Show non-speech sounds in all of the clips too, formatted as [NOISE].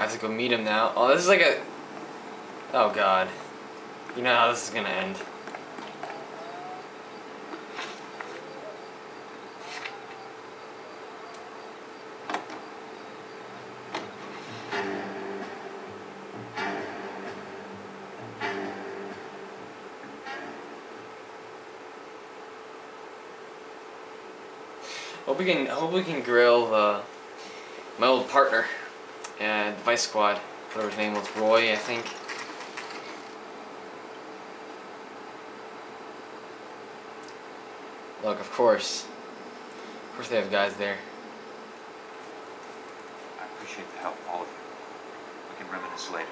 I have to go meet him now. Oh, this is like a. Oh god. You know how this is gonna end. Hope we can hope we can grill uh, my old partner and Vice Squad, whatever his name was, Roy, I think. Look, of course, of course they have guys there. I appreciate the help, all of you. We can reminisce later.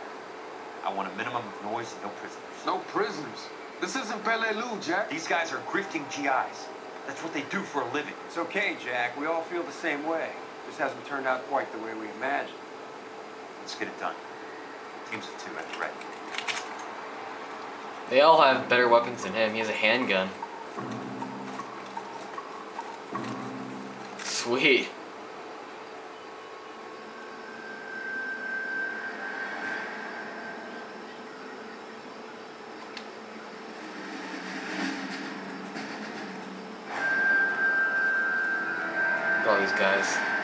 I want a minimum of noise and no prisoners. No prisoners. This isn't Peleliu, Jack. These guys are grifting GIs. That's what they do for a living. It's okay, Jack. We all feel the same way. This hasn't turned out quite the way we imagined. Let's get it done. Teams of two at the ready. They all have better weapons than him. He has a handgun. Sweet. All these guys.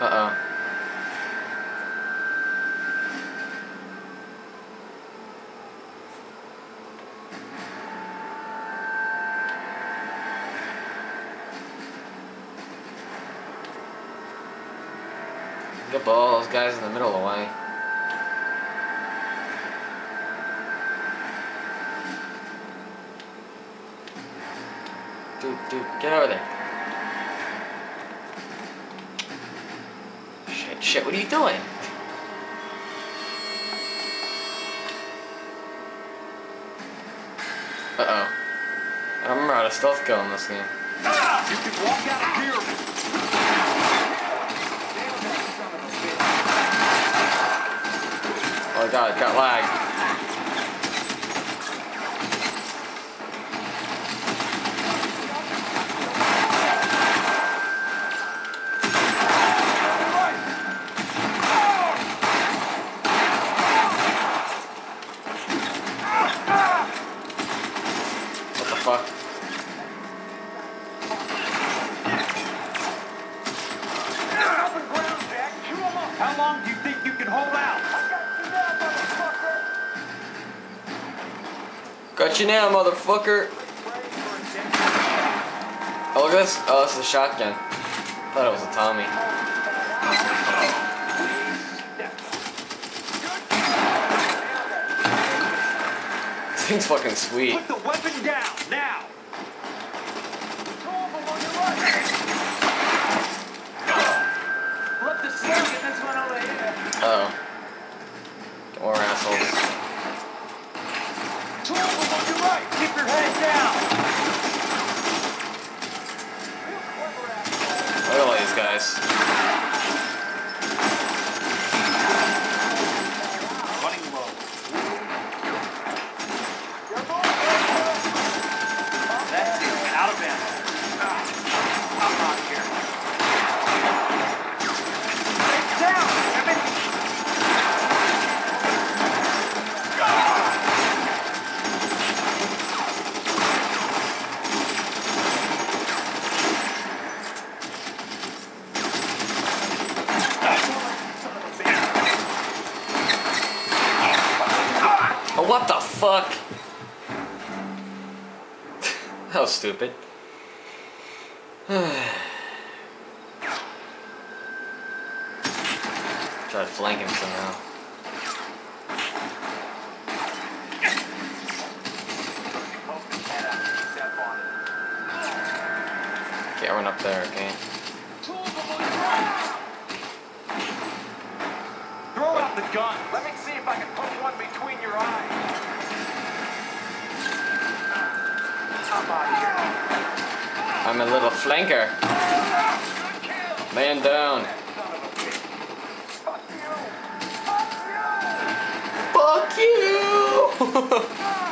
Uh-oh. All those guys in the middle of the way. Dude, dude, get over there. Shit, what are you doing? Uh-oh. I don't remember how to stealth kill in this game. You can walk out of here. Oh god, got lag. What the fuck? Open ground, Jack. Chew 'em up. How long do you think you can hold out? Got you now, motherfucker. Oh, look at this. Oh, this is a shotgun. I thought it was a Tommy. This thing's fucking sweet. Put the weapon down now. Flip the swing and this one over here. Oh. More assholes. Two of them on your right. Keep your head down. Look at all these guys. Running low. That's it. Out of ammo. I'm out of here. Down, damn it. Oh, what the fuck? [LAUGHS] was stupid. [SIGHS] Try to flank him somehow. Can't run up there, okay? Throw out the gun. Let me see if I can put one between your eyes. I'm out of here. I'm a little flanker. Man down. Son of a bitch. Fuck you. Fuck you! [LAUGHS]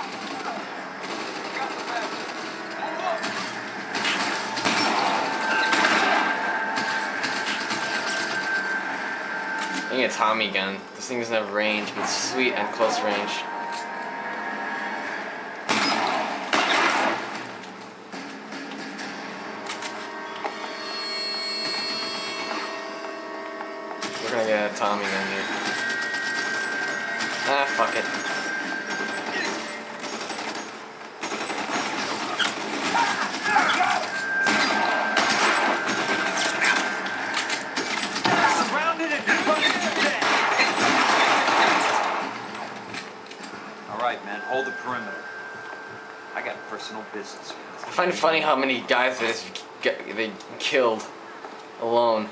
I need a Tommy gun. This thing doesn't have range, but it's sweet at close range. We're gonna get a Tommy gun here. Ah, fuck it. Surrounded and put to death. All right, man, hold the perimeter. I got personal business. I find it funny how many guys they they killed alone.